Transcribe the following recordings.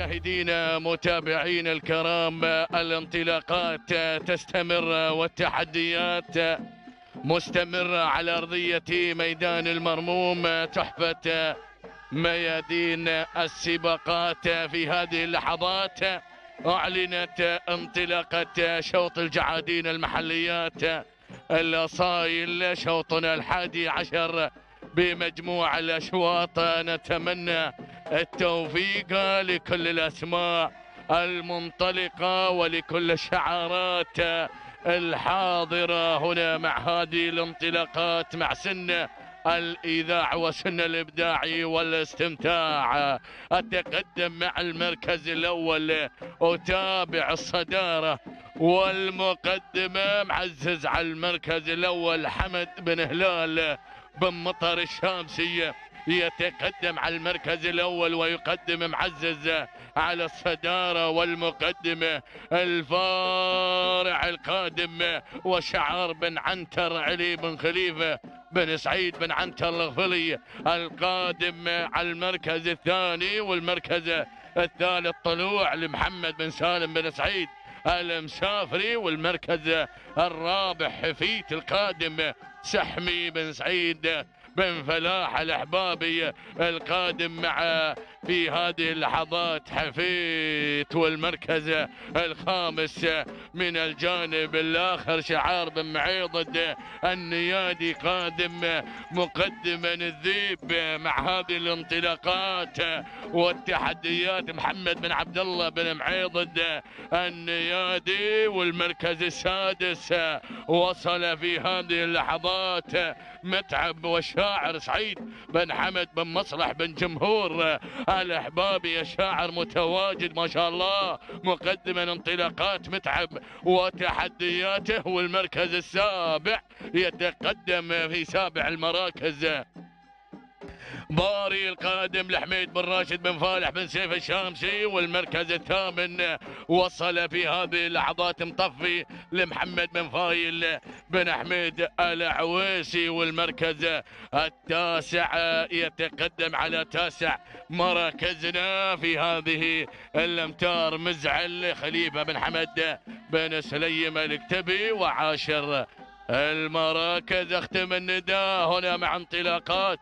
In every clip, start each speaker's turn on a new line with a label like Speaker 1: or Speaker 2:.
Speaker 1: مشاهدينا متابعينا الكرام الانطلاقات تستمر والتحديات مستمرة على أرضية ميدان المرموم تحفة ميادين السباقات في هذه اللحظات. أعلنت انطلاقة شوط الجعادين المحليات الأصايل شوطنا الحادي عشر بمجموع الأشواط. نتمنى التوفيق لكل الأسماء المنطلقة ولكل الشعارات الحاضرة هنا مع هذه الانطلاقات مع سن الإذاع وسن الإبداع والاستمتاع. أتقدم مع المركز الأول أتابع الصدارة والمقدمة معزز على المركز الأول حمد بن هلال بن مطر الشامسي يتقدم على المركز الأول ويقدم معزز على الصدارة والمقدمة الفارع القادم وشعار بن عنتر علي بن خليفة بن سعيد بن عنتر الغفلي القادم على المركز الثاني والمركز الثالث طلوع لمحمد بن سالم بن سعيد المسافري والمركز الرابع حفيت القادم سحمي بن سعيد بن فلاح الاحبابي القادم مع في هذه اللحظات حفيت والمركز الخامس من الجانب الآخر شعار بن معيضد النيادي قادم مقدما الذيب مع هذه الانطلاقات والتحديات. محمد بن عبد الله بن معيضد النيادي والمركز السادس وصل في هذه اللحظات متعب والشاعر سعيد بن حمد بن مصلح بن جمهور الاحبابي الشاعر متواجد ما شاء الله مقدما انطلاقات متعب وتحدياته والمركز السابع يتقدم في سابع المراكز. باري القادم لحميد بن راشد بن فالح بن سيف الشامسي والمركز الثامن وصل في هذه اللحظات مطفي لمحمد بن فايل بن حميد العويسي والمركز التاسع يتقدم على تاسع مراكزنا في هذه الأمتار. مزعل خليفة بن حمد بن سليم الكتبي وعاشر المراكز. اختم النداء هنا مع انطلاقات.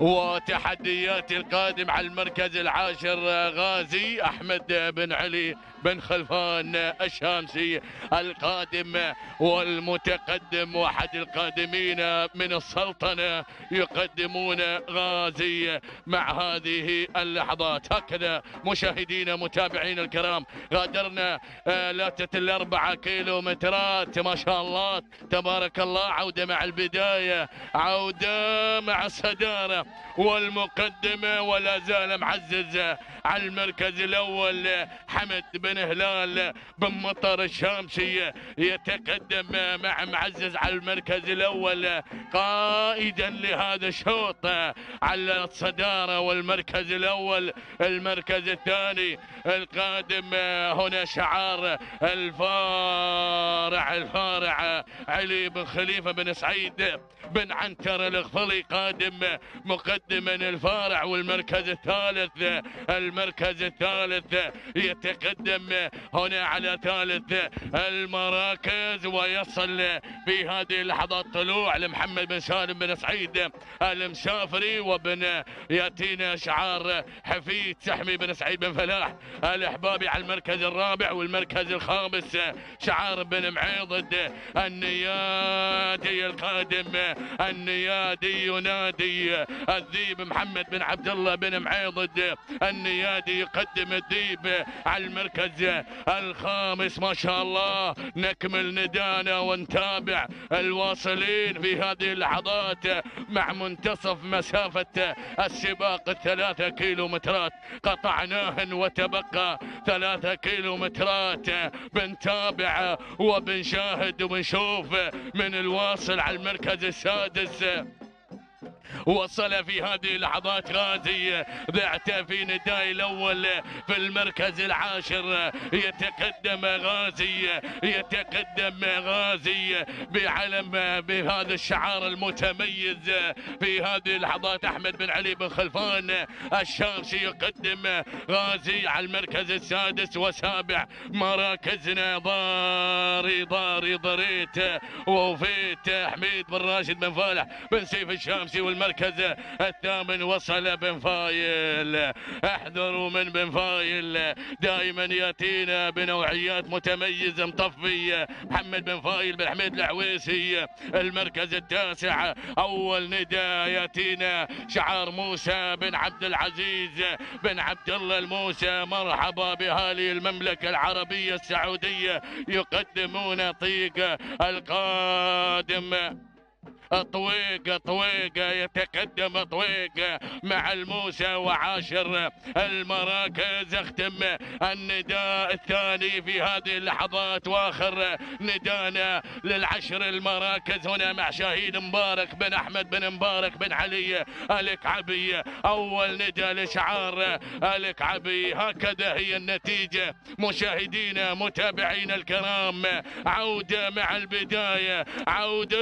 Speaker 1: وتحديات القادم على المركز العاشر غازي أحمد بن علي. بن خلفان الشامسي القادم والمتقدم وأحد القادمين من السلطنة يقدمون غازي مع هذه اللحظات. هكذا مشاهدينا متابعينا الكرام غادرنا لاتة الاربعة كيلو مترات ما شاء الله تبارك الله عودة مع البداية عودة مع الصدارة. والمقدمة ولا زال معزز على المركز الأول حمد بن هلال بن مطر الشامسي يتقدم مع معزز على المركز الأول قائدا لهذا الشوط على الصدارة والمركز الأول. المركز الثاني القادم هنا شعار الفارع الفارع علي بن خليفة بن سعيد بن عنتر الغفلي قادم مقدما الفارع والمركز الثالث. المركز الثالث يتقدم هنا على ثالث المراكز ويصل في هذه اللحظات طلوع لمحمد بن سالم بن سعيد المسافري وبن ياتينا شعار حفيد سحمي بن سعيد بن فلاح الإحبابي على المركز الرابع والمركز الخامس شعار بن معيضد النيادي القادم النيادي ينادي الذيب محمد بن عبد الله بن معيضد النيادي يقدم الذيب على المركز الخامس ما شاء الله. نكمل ندانا ونتابع الواصلين في هذه اللحظات مع منتصف مسافة السباق الثلاثة كيلومترات. قطعناهن وتبقى ثلاثة كيلومترات. بنتابع وبنشاهد وبنشوف من الواصل على المركز السادس. وصل في هذه اللحظات غازي. ضعت في نداء الأول في المركز العاشر. يتقدم غازي يتقدم غازي بعلم بهذا الشعار المتميز. في هذه اللحظات أحمد بن علي بن خلفان الشامسي يقدم غازي على المركز السادس وسابع. مراكزنا ضاري ضاري ضريت. ووفيت حميد بن راشد بن فالح بن سيف الشامسي والمركز الثامن وصل بن فايل. احذروا من بن فايل. دائما يأتينا بنوعيات متميزة مطفي محمد بن فايل بن حميد العويسي. المركز التاسع أول ندى يأتينا. شعار موسى بن عبد العزيز. بن عبد الله الموسى مرحبا بهذه المملكة العربية السعودية. يقدمون طيق القادم. طويق طويق يتقدم طويق مع الموسى وعاشر المراكز. اختم النداء الثاني في هذه اللحظات واخر ندانا للعشر المراكز. هنا مع شاهين مبارك بن أحمد بن مبارك بن علي الكعبي. أول نداء لشعار الكعبي. هكذا هي النتيجة. مشاهدينا متابعينا الكرام عودة مع البداية عودة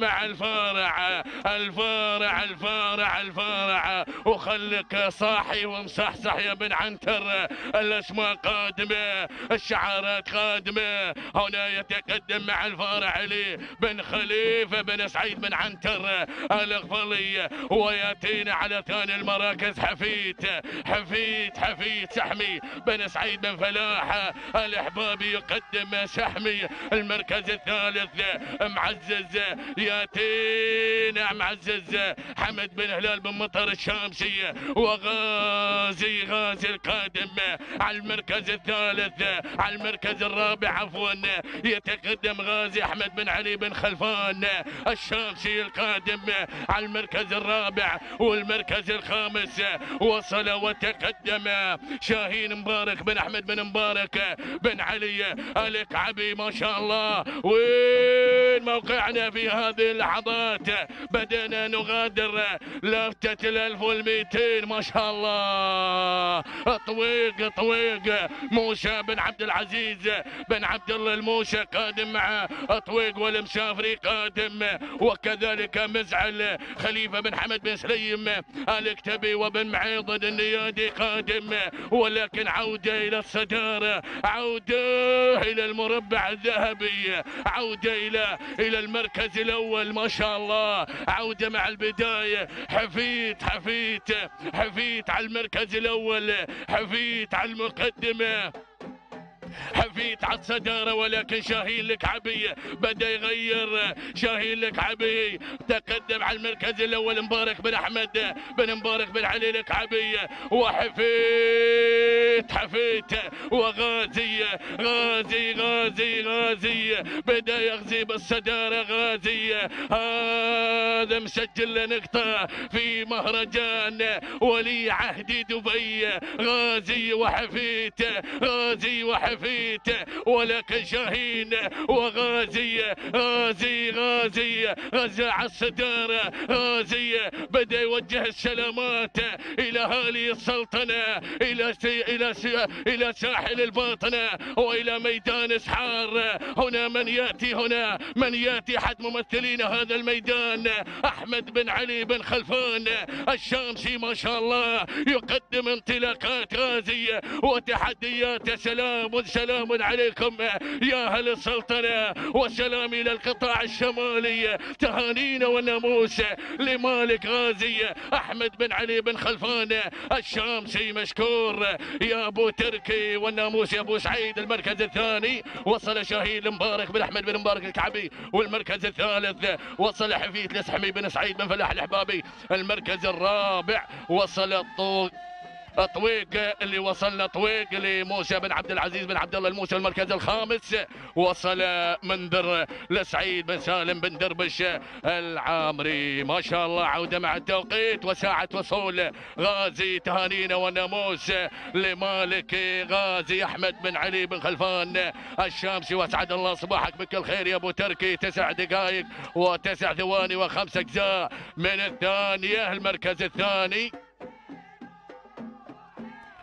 Speaker 1: مع الفارع الفارع الفارع الفارع وخلك صاحي ومصحصح يا بن عنتر. الأسماء قادمة الشعارات قادمة. هنا يتقدم مع الفارع علي بن خليفة بن سعيد بن عنتر. الأغفلي ويأتينا على ثاني المراكز. حفيد حفيد حفيد سحمي بن سعيد بن فلاح. الإحبابي يقدم سحمي. المركز الثالث معزز ياتي نعم معزز حمد بن هلال بن مطر الشامسي وغازي غازي القادم على المركز الثالث على المركز الرابع عفوا يتقدم غازي أحمد بن علي بن خلفان الشامسي القادم على المركز الرابع والمركز الخامس. وصل وتقدم شاهين مبارك بن أحمد بن مبارك بن علي الكعبي ما شاء الله وين موقعنا في هذه اللحظات؟ بدأنا نغادر. لفتة ال 1200 ما شاء الله. طويق طويق. موسى بن عبد العزيز بن عبد الله الموسى قادم مع طويق والمسافري قادم. وكذلك مزعل خليفة بن حمد بن سليم الكتبي وبن معيضد النيادي قادم. ولكن عودة إلى الصدارة عودة إلى المربع الذهبي عودة إلى إلى المركز الأول ما شاء الله. عودة مع البداية. حفيت حفيت حفيت على المركز الأول. حفيت على المقدمة. حفيت على الصدارة ولكن شاهين الكعبي بدأ يغير. شاهين الكعبي تقدم على المركز الأول. مبارك بن أحمد. بن مبارك بن علي الكعبي وحفيت حفيت وغازي غازي غازي غازي. بدأ يغزي بالصدارة غازي. هذا مسجل له نقطة في مهرجان ولي عهد دبي. غازي وحفيت غازي وحفيت. ولكن شاهين وغازي غازي غازي. غزة على الصدارة غازي. بدأ يوجه السلامات إلى هذه السلطنة إلى سي إلى سي إلى ساحل الباطنة وإلى ميدان صحار. هنا من يأتي هنا؟ من يأتي أحد ممثلين هذا الميدان؟ أحمد بن علي بن خلفان. الشامسي ما شاء الله يقدم انطلاقات غازية وتحديات. سلام سلام عليكم يا أهل السلطنة. وسلام إلى القطاع الشمالي. تهانينا والناموس لمالك غازي أحمد بن علي بن خلفان. الشامسي مشكور. يا أبو تركي والناموس يا أبو سعيد المركز الثاني. وصل شاهين المبارك بن أحمد بن مبارك الكعبي والمركز الثالث. وصل حفيد لسحمي بن سعيد بن فلاح الأحبابي المركز الرابع. وصل الطوق طويق اللي وصلنا طويق لموسى بن عبد العزيز بن عبد الله الموسى المركز الخامس. وصل منذر لسعيد بن سالم بن دربش العامري. ما شاء الله عودة مع التوقيت وساعة وصول غازي تهانينا والناموس لمالك غازي أحمد بن علي بن خلفان الشامسي. واسعد الله صباحك بكل خير يا أبو تركي. تسع دقائق وتسع ثواني وخمس أجزاء من الثانية المركز الثاني.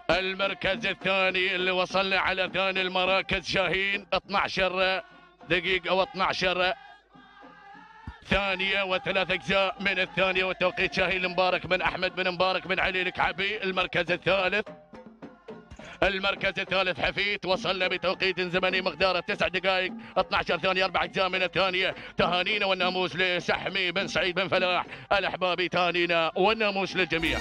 Speaker 1: المركز الثاني اللي وصلنا على ثاني المراكز شاهين 12 دقيقة و 12 ثانية وثلاث أجزاء من الثانية وتوقيت شاهين المبارك بن أحمد بن مبارك بن علي الكعبي المركز الثالث. المركز الثالث حفيت وصلنا بتوقيت زمني مقداره تسع دقائق 12 ثانية أربع أجزاء من الثانية. تهانينا والناموس لسحمي بن سعيد بن فلاح الأحبابي تهانينا والناموس للجميع.